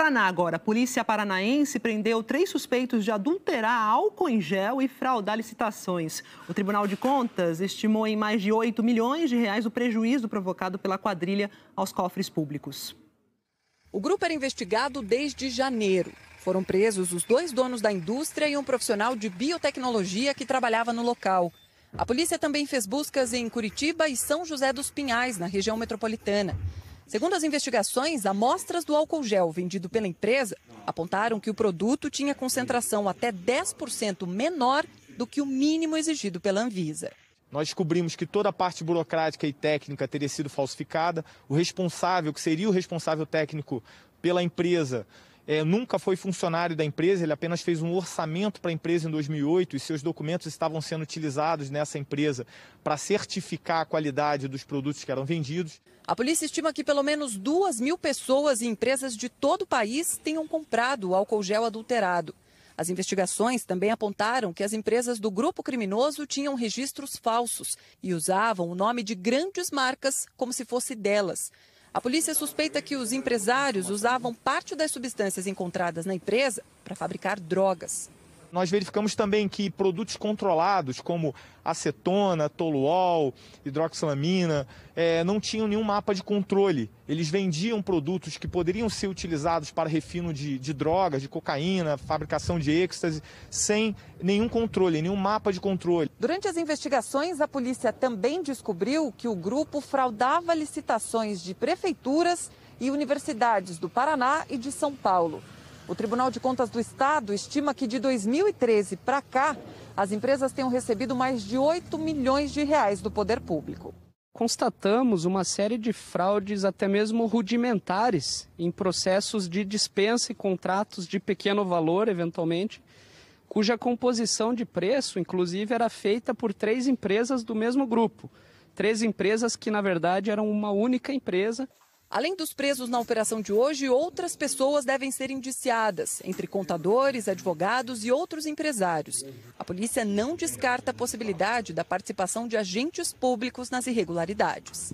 Paraná agora. A polícia paranaense prendeu três suspeitos de adulterar álcool em gel e fraudar licitações. O Tribunal de Contas estimou em mais de 8 milhões de reais o prejuízo provocado pela quadrilha aos cofres públicos. O grupo era investigado desde janeiro. Foram presos os dois donos da indústria e um profissional de biotecnologia que trabalhava no local. A polícia também fez buscas em Curitiba e São José dos Pinhais, na região metropolitana. Segundo as investigações, amostras do álcool gel vendido pela empresa apontaram que o produto tinha concentração até 10% menor do que o mínimo exigido pela Anvisa. Nós descobrimos que toda a parte burocrática e técnica teria sido falsificada. O responsável, que seria o responsável técnico pela empresa, é, nunca foi funcionário da empresa, ele apenas fez um orçamento para a empresa em 2008 e seus documentos estavam sendo utilizados nessa empresa para certificar a qualidade dos produtos que eram vendidos. A polícia estima que pelo menos duas mil pessoas e empresas de todo o país tenham comprado álcool gel adulterado. As investigações também apontaram que as empresas do grupo criminoso tinham registros falsos e usavam o nome de grandes marcas como se fosse delas. A polícia suspeita que os empresários usavam parte das substâncias encontradas na empresa para fabricar drogas. Nós verificamos também que produtos controlados, como acetona, toluol, hidroxilamina, é, não tinham nenhum mapa de controle. Eles vendiam produtos que poderiam ser utilizados para refino de, de drogas, de cocaína, fabricação de êxtase, sem nenhum controle, nenhum mapa de controle. Durante as investigações, a polícia também descobriu que o grupo fraudava licitações de prefeituras e universidades do Paraná e de São Paulo. O Tribunal de Contas do Estado estima que de 2013 para cá, as empresas tenham recebido mais de 8 milhões de reais do poder público. Constatamos uma série de fraudes, até mesmo rudimentares, em processos de dispensa e contratos de pequeno valor, eventualmente, cuja composição de preço, inclusive, era feita por três empresas do mesmo grupo. Três empresas que, na verdade, eram uma única empresa Além dos presos na operação de hoje, outras pessoas devem ser indiciadas, entre contadores, advogados e outros empresários. A polícia não descarta a possibilidade da participação de agentes públicos nas irregularidades.